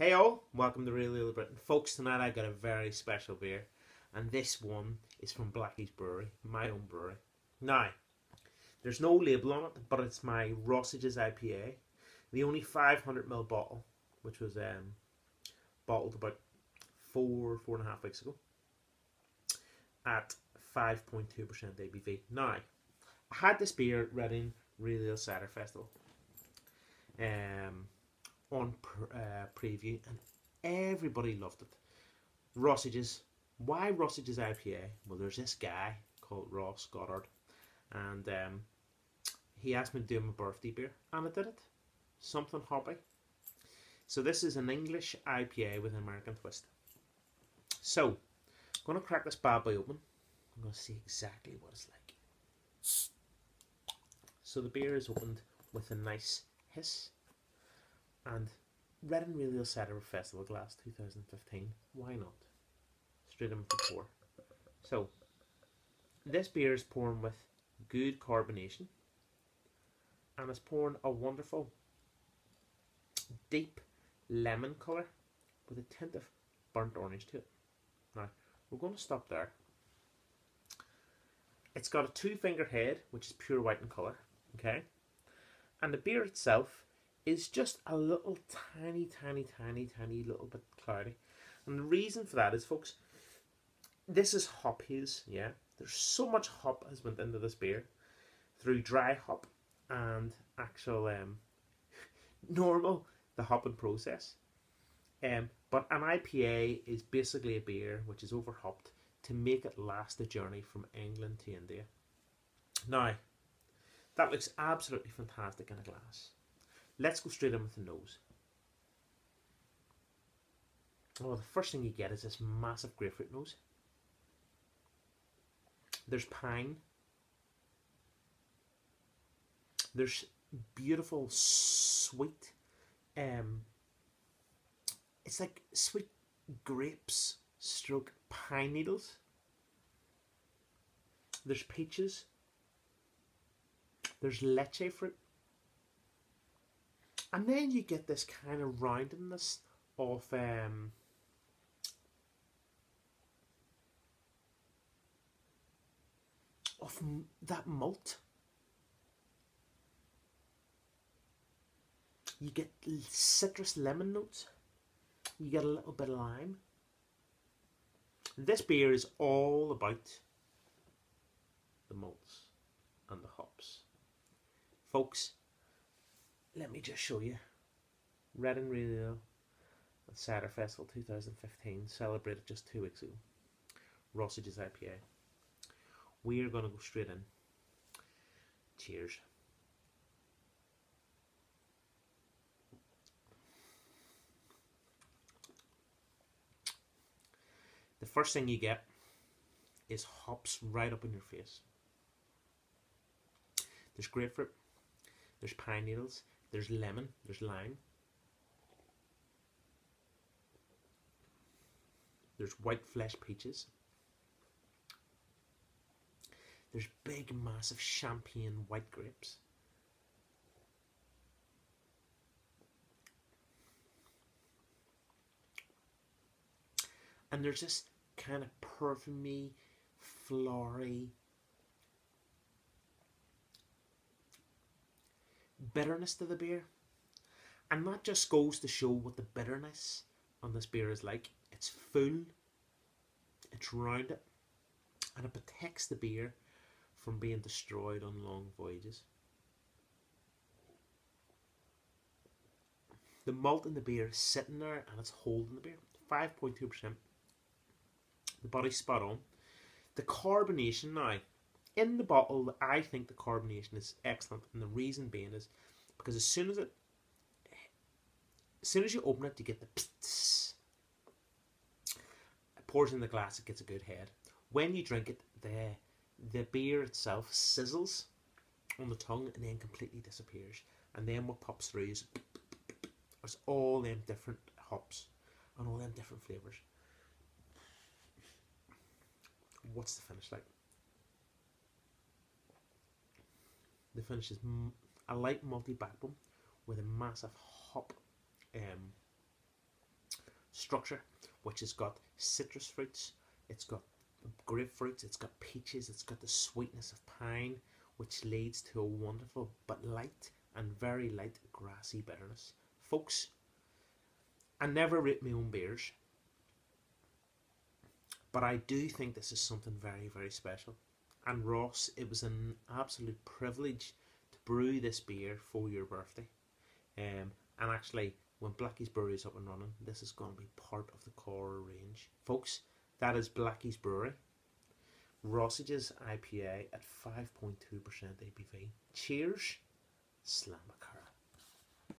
Hey all, welcome to Real Little Britain. Folks, tonight I got a very special beer, and this one is from Blackie's Brewery, my own brewery. Now, there's no label on it, but it's my Rossages IPA, the only 500ml bottle, which was um, bottled about four, four and a half weeks ago, at 5.2% ABV. Now, I had this beer at Reading Real Ale Cider Festival. Um, on pr- uh, preview, and everybody loved it. Rossages. Why Rossages IPA? Well, there's this guy called Ross Goddard, and um, he asked me to do him a birthday beer, and I did it. Something hoppy. So this is an English IPA with an American twist. So, I'm going to crack this bad boy open. I'm going to see exactly what it's like. So the beer is opened with a nice hiss and Reading Real Ale Cider Festival Glass 2015. Why not? Straight in the pour. So, this beer is poured with good carbonation and it's pouring a wonderful deep lemon colour with a tint of burnt orange to it. Now, we're going to stop there. It's got a two finger head, which is pure white in colour, okay? And the beer itself is just a little tiny, tiny, tiny, tiny little bit cloudy. And the reason for that is, folks, this is hop haze, yeah? There's so much hop has went into this beer through dry hop and actual um, normal the hopping process. Um, but an IPA is basically a beer which is over hopped to make it last the journey from England to India. Now, that looks absolutely fantastic in a glass. Let's go straight in with the nose. Well, the first thing you get is this massive grapefruit nose. There's pine. There's beautiful, sweet. Um, it's like sweet grapes, stroke pine needles. There's peaches. There's lychee fruit. And then you get this kind of roundedness of um, of that malt. You get citrus lemon notes. You get a little bit of lime. This beer is all about the malts and the hops. Folks, let me just show you. Reading Real Ale Cider Festival 2015 celebrated just two weeks ago. Rossages IPA. We are going to go straight in. Cheers. The first thing you get is hops right up in your face. There's grapefruit, there's pine needles, there's lemon, there's lime, there's white flesh peaches, there's big, massive champagne white grapes. And there's this kind of perfumy, flory bitterness to the beer. And that just goes to show what the bitterness on this beer is like. It's full, it's rounded, and it protects the beer from being destroyed on long voyages. The malt in the beer is sitting there and it's holding the beer. 5.2%. The body's spot on. The carbonation now, in the bottle, I think the carbonation is excellent, and the reason being is because as soon as it, as soon as you open it, you get the psst. It pours in the glass, it gets a good head. When you drink it, the the beer itself sizzles on the tongue and then completely disappears. And then what pops through is it's all them different hops and all them different flavors. What's the finish like? The finish is a light malty backbone with a massive hop um, structure, which has got citrus fruits, it's got grapefruits, it's got peaches, it's got the sweetness of pine, which leads to a wonderful but light and very light grassy bitterness. Folks, I never rate my own beers, but I do think this is something very, very special. And Ross, it was an absolute privilege to brew this beer for your birthday. Um, and actually, when Blackie's Brewery is up and running, this is going to be part of the core range. Folks, that is Blackie's Brewery. Rossage's IPA at 5.2% ABV. Cheers, Slammacar.